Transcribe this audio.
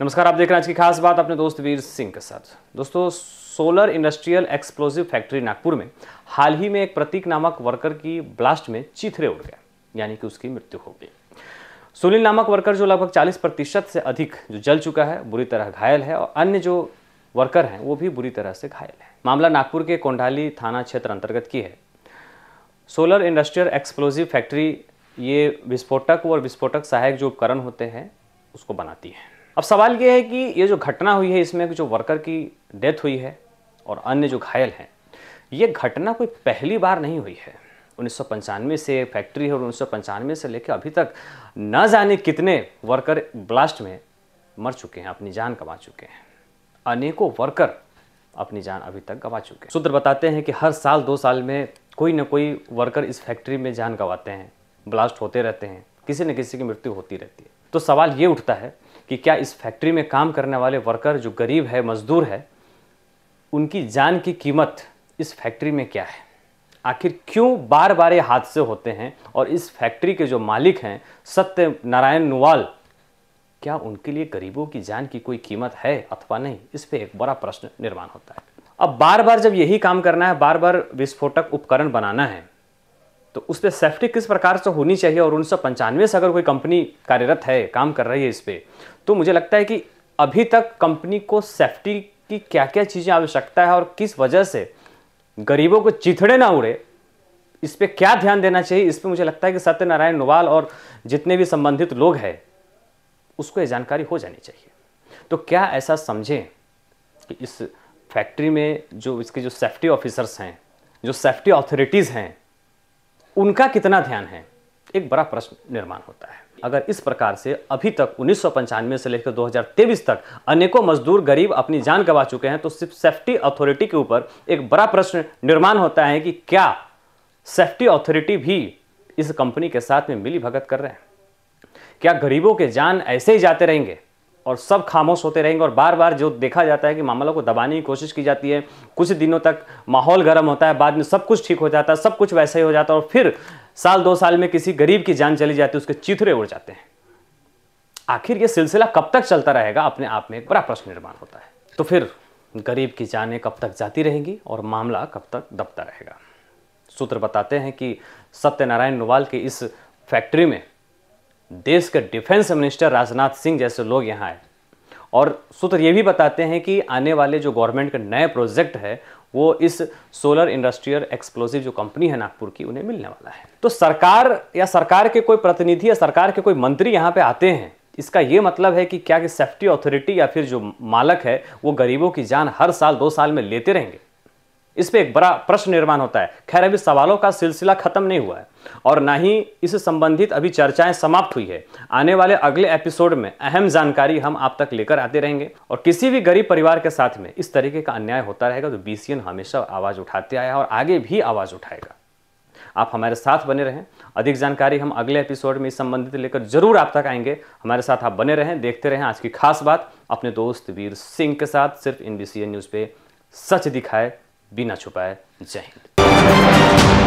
नमस्कार, आप देख रहे हैं आज की खास बात अपने दोस्त वीर सिंह के साथ। दोस्तों, solar industrial explosive factory Nagpur में हाल ही में एक प्रतीक नामक वर्कर की ब्लास्ट में चीथरे उड़ गए, यानी कि उसकी मृत्यु हो गई। सुनील नामक वर्कर जो लगभग 40 प्रतिशत से अधिक जो जल चुका है, बुरी तरह घायल है और अन्य जो वर्कर हैं, वो भी बुरी तरह से घायल है। मामला नागपुर के कोंडाली थाना क्षेत्र अंतर्गत की है। सोलर इंडस्ट्रियल एक्सप्लोजिव फैक्ट्री ये विस्फोटक और विस्फोटक सहायक जो उपकरण होते हैं, उसको बनाती है। अब सवाल ये है कि ये जो घटना हुई है, इसमें जो वर्कर की डेथ हुई है और अन्य जो घायल हैं, ये घटना कोई पहली बार नहीं हुई है। उन्नीस सौ पंचानवे से फैक्ट्री है और उन्नीस सौ पंचानवे से लेकर अभी तक न जाने कितने वर्कर ब्लास्ट में मर चुके हैं, अपनी जान गंवा चुके हैं। अनेकों वर्कर अपनी जान अभी तक गंवा चुके हैं। सूत्र बताते हैं कि हर साल, दो साल में कोई ना कोई वर्कर इस फैक्ट्री में जान गंवाते हैं ब्लास्ट होते रहते हैं, किसी न किसी की मृत्यु होती रहती है। तो सवाल ये उठता है कि क्या इस फैक्ट्री में काम करने वाले वर्कर जो गरीब है, मजदूर है, उनकी जान की कीमत इस फैक्ट्री में क्या है? आखिर क्यों बार बार ये हादसे होते हैं और इस फैक्ट्री के जो मालिक हैं, सत्य नारायण नुवाल, क्या उनके लिए गरीबों की जान की कोई कीमत है अथवा नहीं? इस पर एक बड़ा प्रश्न निर्माण होता है। अब बार बार जब यही काम करना है बार बार विस्फोटक उपकरण बनाना है तो उस पर सेफ्टी किस प्रकार से होनी चाहिए और उन्नीस से अगर कोई कंपनी कार्यरत है, काम कर रही है इस पर तो मुझे लगता है कि अभी तक कंपनी को सेफ्टी की क्या क्या चीज़ें आवश्यकता है और किस वजह से गरीबों को चिथड़े ना उड़े, इस पर क्या ध्यान देना चाहिए? इस पर मुझे लगता है कि सत्यनारायण नोवाल और जितने भी संबंधित लोग हैं, उसको ये जानकारी हो जानी चाहिए। तो क्या ऐसा समझें कि इस फैक्ट्री में जो इसके जो सेफ्टी ऑफिसर्स हैं, जो सेफ्टी अथॉरिटीज़ हैं उनका कितना ध्यान है? एक बड़ा प्रश्न निर्माण होता है। अगर इस प्रकार से अभी तक उन्नीस सौ पंचानवे से लेकर 2023 तक अनेकों मजदूर गरीब अपनी जान गंवा चुके हैं तो सिर्फ़ सेफ्टी अथॉरिटी के ऊपर एक बड़ा प्रश्न निर्माण होता है कि क्या सेफ्टी अथॉरिटी भी इस कंपनी के साथ में मिली भगत कर रहे हैं? क्या गरीबों के जान ऐसे ही जाते रहेंगे? और सब खामोश होते रहेंगे और बार बार जो देखा जाता है कि मामलों को दबाने की कोशिश की जाती है, कुछ दिनों तक माहौल गर्म होता है, बाद में सब कुछ ठीक हो जाता है, सब कुछ वैसा ही हो जाता है और फिर साल दो साल में किसी गरीब की जान चली जाती है, उसके चिथरे उड़ जाते हैं। आखिर ये सिलसिला कब तक चलता रहेगा, अपने आप में एक बड़ा प्रश्न निर्माण होता है। तो फिर गरीब की जानें कब तक जाती रहेंगी और मामला कब तक दबता रहेगा। सूत्र बताते हैं कि सत्यनारायण नोवाल की इस फैक्ट्री में देश के डिफेंस मिनिस्टर राजनाथ सिंह जैसे लोग यहाँ आए। और सूत्र ये भी बताते हैं कि आने वाले जो गवर्नमेंट के नए प्रोजेक्ट है, वो इस सोलर इंडस्ट्रियल एक्सप्लोसिव जो कंपनी है नागपुर की, उन्हें मिलने वाला है। तो सरकार या सरकार के कोई प्रतिनिधि या सरकार के कोई मंत्री यहाँ पे आते हैं, इसका ये मतलब है कि क्या कि सेफ्टी अथॉरिटी या फिर जो मालक है, वो गरीबों की जान हर साल, दो साल में लेते रहेंगे। इस पर एक बड़ा प्रश्न निर्माण होता है। खैर, अभी सवालों का सिलसिला खत्म नहीं हुआ है और ना ही इस संबंधित अभी चर्चाएँ समाप्त हुई है। आने वाले अगले एपिसोड में अहम जानकारी हम आप तक लेकर आते रहेंगे और किसी भी गरीब परिवार के साथ में इस तरीके का अन्याय होता रहेगा तो बीसीएन हमेशा आवाज़ उठाते आया और आगे भी आवाज़ उठाएगा। आप हमारे साथ बने रहें। अधिक जानकारी हम अगले एपिसोड में इस संबंधित लेकर ज़रूर आप तक आएँगे। हमारे साथ आप बने रहें, देखते रहें आज की खास बात। अपने दोस्त वीर सिंह के साथ सिर्फ़ इन बीसीएन न्यूज़ पे सच दिखाए। बिना छुपाए जय हिंद।